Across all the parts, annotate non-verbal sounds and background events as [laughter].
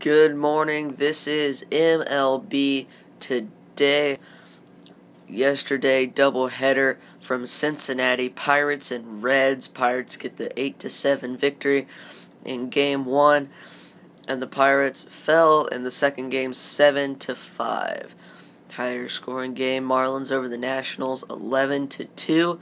Good morning. This is MLB today. Yesterday, doubleheader from Cincinnati Pirates and Reds. Pirates get the 8 to 7 victory in game 1 and the Pirates fell in the second game 7 to 5. Higher scoring game Marlins over the Nationals 11 to 2.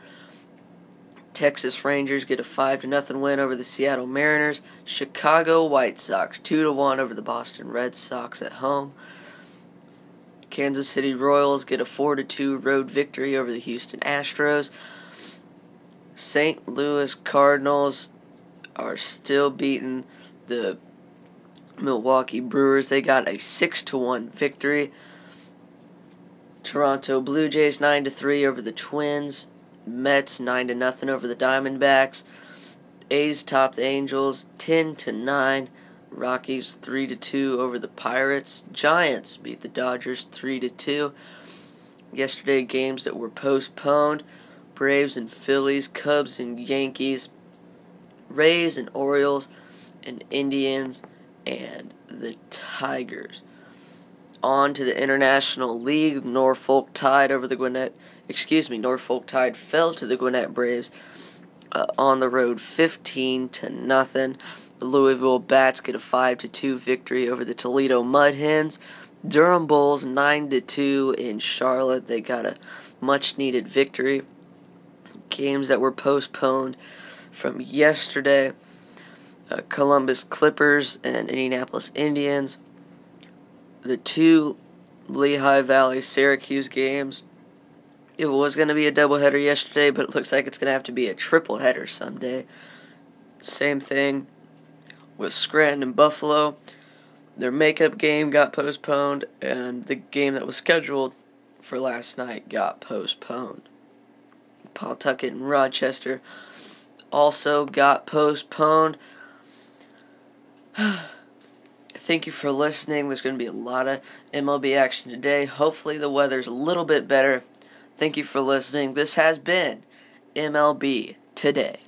Texas Rangers get a 5 to nothing win over the Seattle Mariners. Chicago White Sox 2 to 1 over the Boston Red Sox at home. Kansas City Royals get a 4 to 2 road victory over the Houston Astros. St. Louis Cardinals are still beating the Milwaukee Brewers. They got a 6 to 1 victory. Toronto Blue Jays 9 to 3 over the Twins. Mets 9 to nothing over the Diamondbacks. A's top the Angels 10 to 9. Rockies 3 to 2 over the Pirates. Giants beat the Dodgers 3 to 2. Yesterday games that were postponed. Braves and Phillies, Cubs and Yankees, Rays and Orioles and Indians and the Tigers. On to the International League, Norfolk Tide over the Gwinnett excuse me, Norfolk Tide fell to the Gwinnett Braves uh, on the road 15 to nothing. The Louisville Bats get a 5 to 2 victory over the Toledo Mud Hens. Durham Bulls 9 to 2 in Charlotte. They got a much needed victory. Games that were postponed from yesterday. Uh, Columbus Clippers and Indianapolis Indians. The two Lehigh Valley Syracuse games it was going to be a doubleheader yesterday, but it looks like it's going to have to be a triple header someday. Same thing with Scranton and Buffalo. Their makeup game got postponed, and the game that was scheduled for last night got postponed. Pawtucket and Rochester also got postponed. [sighs] Thank you for listening. There's going to be a lot of MLB action today. Hopefully, the weather's a little bit better Thank you for listening. This has been MLB Today.